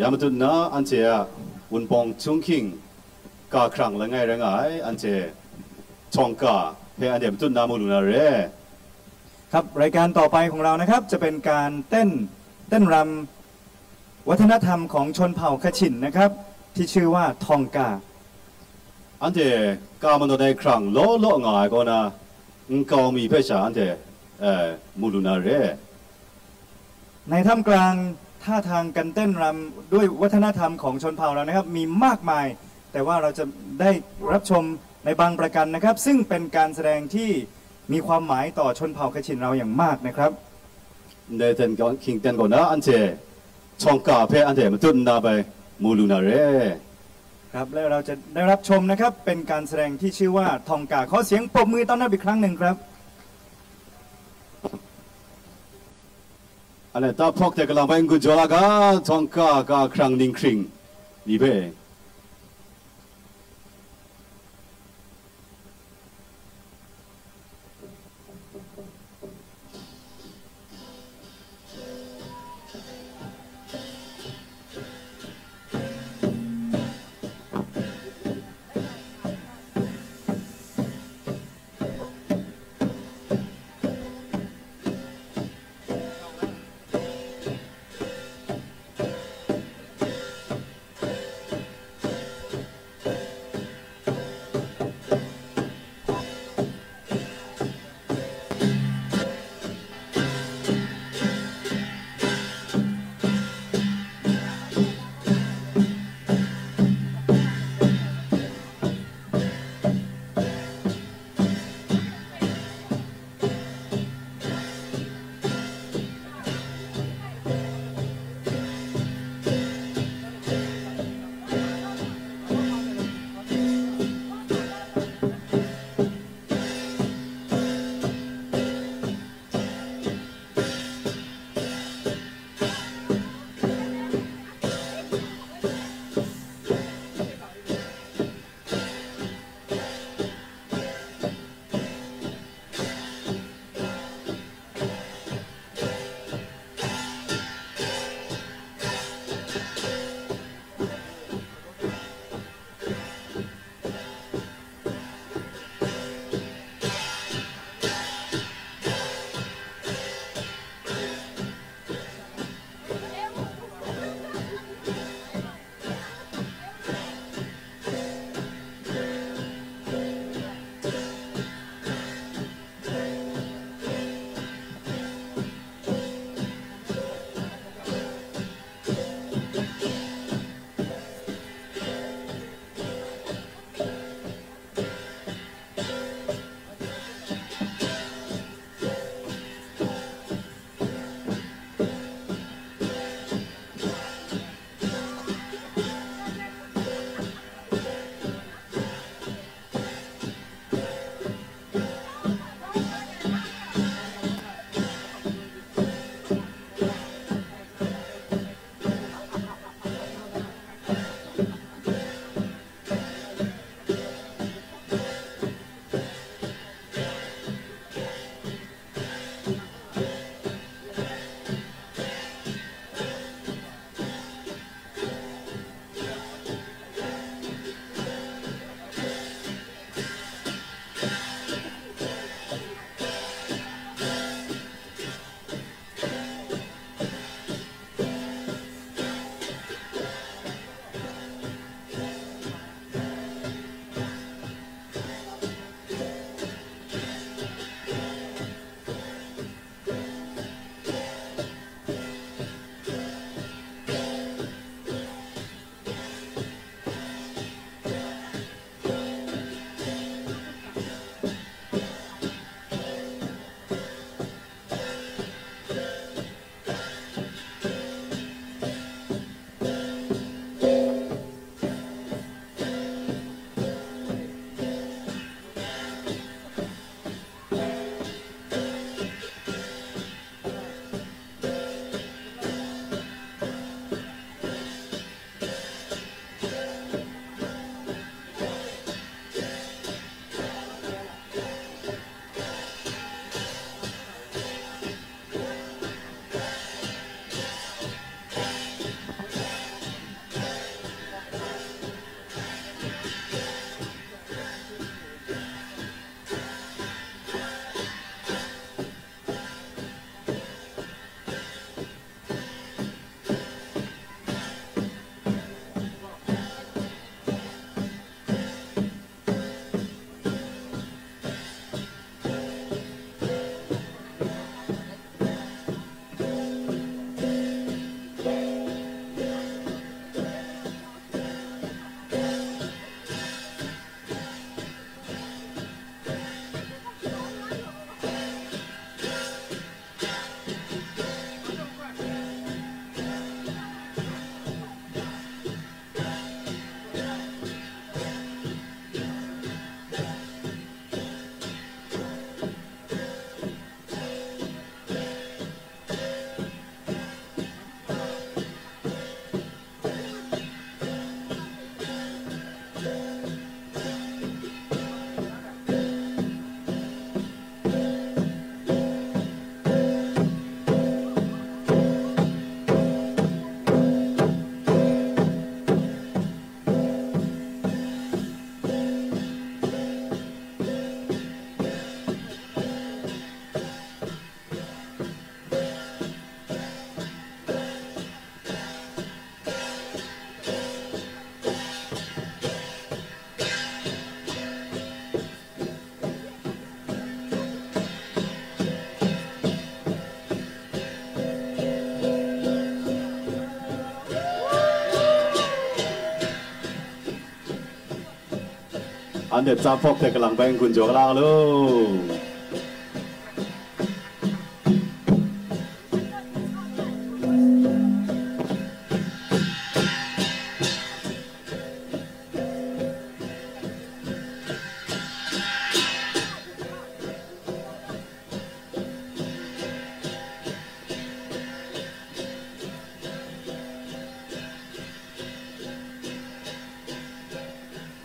ยามตุนนะอันเจียอุนปองจุงคิงกาครั้งละไงละไงอันเจชองกาเพอันเดียมตุนนามูลูนาเรครับรายการต่อไปของเรานะครับ จะเป็นการเต้นเต้นรำวัฒนธรรมของชนเผ่าคชินนะครับ ที่ชื่อว่าทองกาอันเดกามันโดในครั้งโลโลงายก็นะอุกามีเพชาอันเดเอ่อมูลูนาเรในท่ามกลาง ท่าทางการเต้นรำด้วยวัฒนธรรมของชนเผ่าเรานะครับ มีมากมาย แต่ว่าเราจะได้รับชมในบางประการนะครับ ซึ่งเป็นการแสดงที่มีความหมายต่อชนเผ่าคชินเราอย่างมากนะครับในเต้นก็คิงเต้นก็นะอันเจชองกาเพอันเดมตุนนาไปมูลูนาเรครับและเราจะได้รับชมนะครับเป็นการแสดงที่ชื่อว่าทองกาขอเสียงปรบมือต้อนรับอีกครั้งหนึ่งครับ อันนี้ตาพกแต่กำลังไปกุ อันเด็ดจ้าพกแต่กำลังแบ่งคุณโจกลางลูก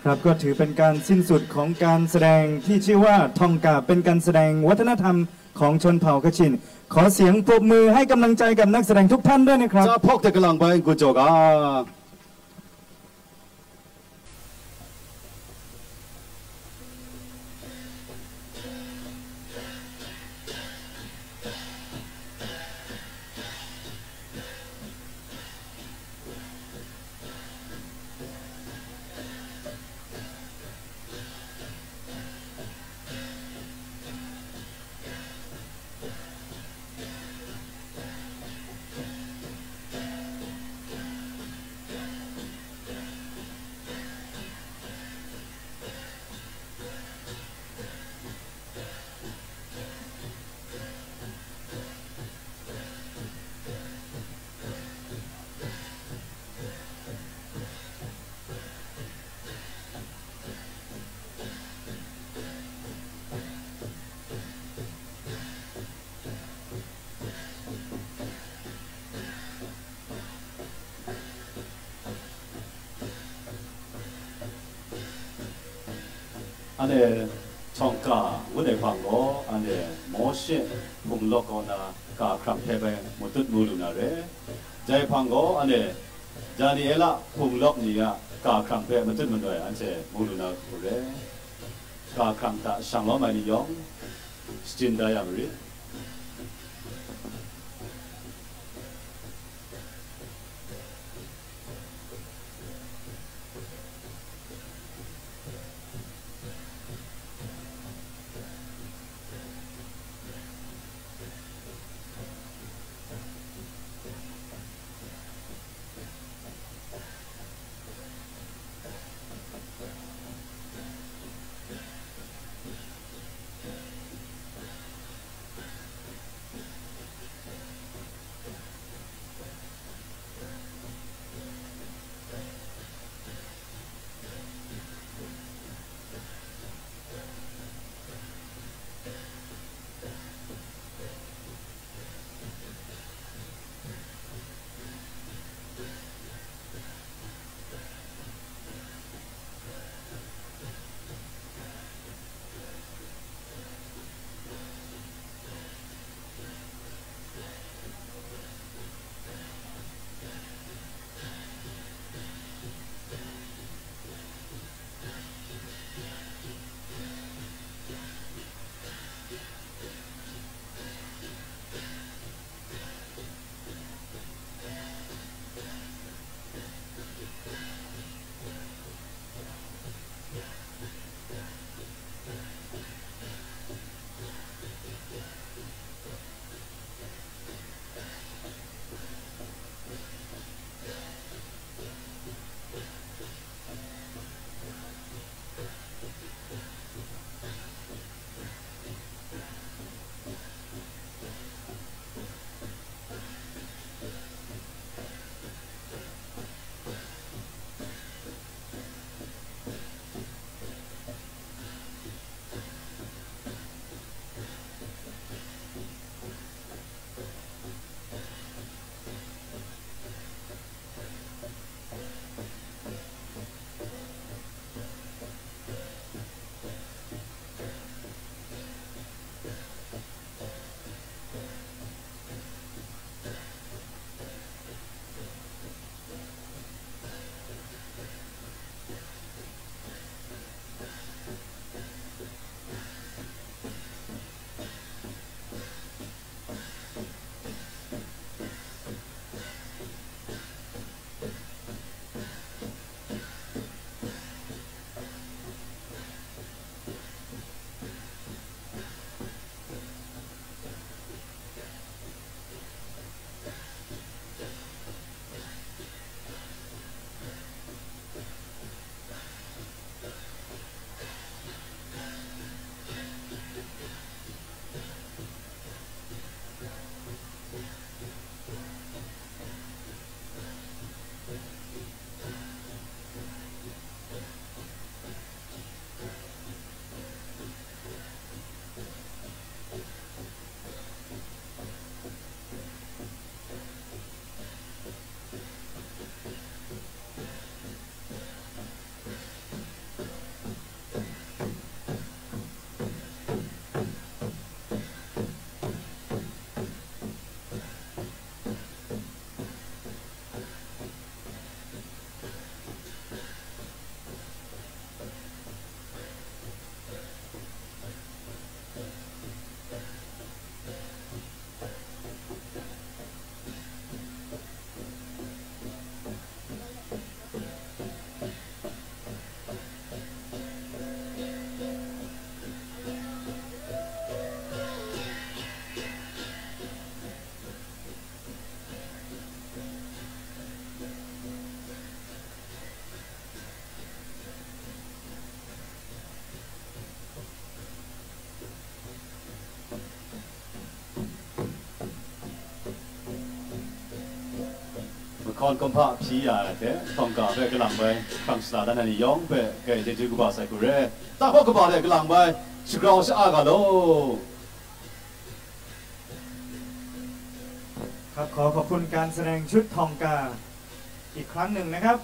ครับก็ถือเป็นการสิ้นสุดของการแสดงที่ชื่อว่าทองกาเป็นการแสดงวัฒนธรรมของชนเผ่ากระชิน ขอเสียงปรบมือให้กำลังใจกับนักแสดงทุกท่านด้วยนะครับจ้าพกแต่กำลัง 안에 청가 원에 광고 안에 모시 공로거나 가 크람페베 모뜻 무르나레 자이 광고 안에 자니엘라 공로니야 가 크람페 모뜻 무르나레 안제 무르나 그래 가 크람타 샹로마니용 스진다야브리 Con con pha phi ya te tong ka be kalang bai kang sta da na ni yong be ke je ju ku ba sai ku re ta pho ka ba de kalang bai shi grong sa a ga lo ครับขอขอบคุณการแสดงชุดทองกาอีกครั้งหนึ่งนะครับ